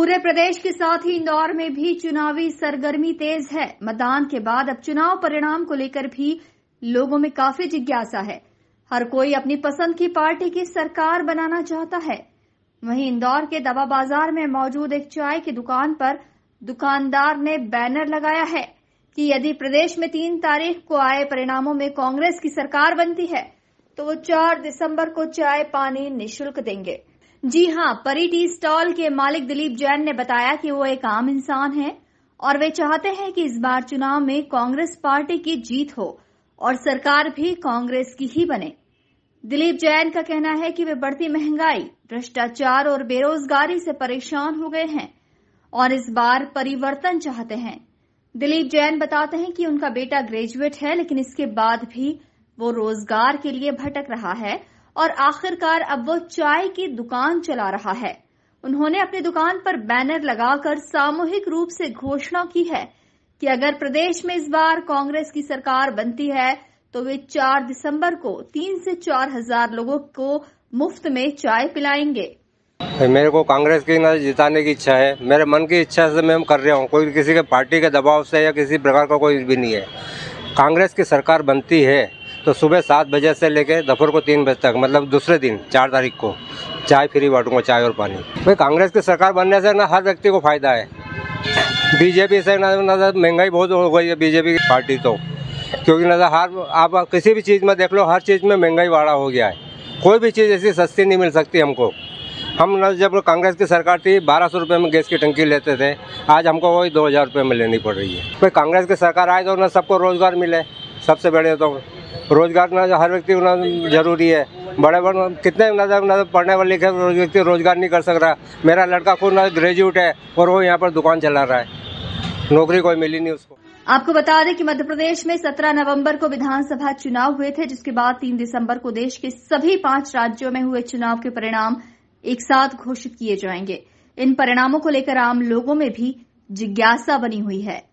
पूरे प्रदेश के साथ ही इंदौर में भी चुनावी सरगर्मी तेज है। मतदान के बाद अब चुनाव परिणाम को लेकर भी लोगों में काफ़ी जिज्ञासा है। हर कोई अपनी पसंद की पार्टी की सरकार बनाना चाहता है। वहीं इंदौर के दवा बाज़ार में मौजूद एक चाय की दुकान पर दुकानदार ने बैनर लगाया है कि यदि प्रदेश में तीन तारीख को आए परिणामों में कांग्रेस की सरकार बनती है तो वो चार दिसंबर को चाय पानी निशुल्क देंगे। जी हाँ परी टी स्टॉल के मालिक दिलीप जैन ने बताया कि वो एक आम इंसान है और वे चाहते हैं कि इस बार चुनाव में कांग्रेस पार्टी की जीत हो और सरकार भी कांग्रेस की ही बने। दिलीप जैन का कहना है कि वे बढ़ती महँगाई, भ्रष्टाचार और बेरोजगारी से परेशान हो गए हैं और इस बार परिवर्तन चाहते हैं। दिलीप जैन बताते हैं कि उनका बेटा ग्रेजुएट है, लेकिन इसके बाद भी वो रोज़गार के लिए भटक रहा है और आखिरकार अब वो चाय की दुकान चला रहा है। उन्होंने अपनी दुकान पर बैनर लगाकर सामूहिक रूप से घोषणा की है कि अगर प्रदेश में इस बार कांग्रेस की सरकार बनती है तो वे चार दिसंबर को तीन से चार हज़ार लोगों को मुफ़्त में चाय पिलाएँगे। मेरे को कांग्रेस की ना जिताने की इच्छा है। मेरे मन की इच्छा से मैं कर रहा हूँ। कोई किसी के पार्टी के दबाव से या किसी प्रकार का को कोई भी नहीं है। कांग्रेस की सरकार बनती है। तो सुबह सात बजे से लेकर दोपहर को तीन बजे तक मतलब दूसरे दिन, चार तारीख को, चाय फ्री बांटूँगा, चाय और पानी। भाई, कांग्रेस की सरकार बनने से ना हर व्यक्ति को फ़ायदा है। बीजेपी से ना ना महँगाई बहुत हो गई है बीजेपी की पार्टी तो। क्योंकि ना हर, आप किसी भी चीज़ में देख लो, हर चीज़ में महँगाई बढ़ा हो गया है। कोई भी चीज़ ऐसी सस्ती नहीं मिल सकती हमको। हम न जब कांग्रेस की सरकार थी, बारह सौ रुपये में गैस की टंकी लेते थे, आज हमको वही दो हज़ार रुपये में लेनी पड़ रही है। भाई, कांग्रेस की सरकार आए तो ना सबको रोज़गार मिले, सबसे बड़े तो रोज़गार ना हर व्यक्ति को ना ज़रूरी है। बड़े बड़े कितने ना ना पढ़ने वाले लिखे व्यक्ति रोज़गार नहीं कर सक रहा मेरा लड़का खुद ना ग्रेजुएट है और वो यहाँ पर दुकान चला रहा है। नौकरी कोई मिली नहीं उसको। आपको बता दें कि मध्य प्रदेश में 17 नवंबर को विधानसभा चुनाव हुए थे, जिसके बाद 3 दिसंबर को देश के सभी पाँच राज्यों में हुए चुनाव के परिणाम एक साथ घोषित किए जाएँगे। इन परिणामों को लेकर आम लोगों में भी जिज्ञासा बनी हुई है।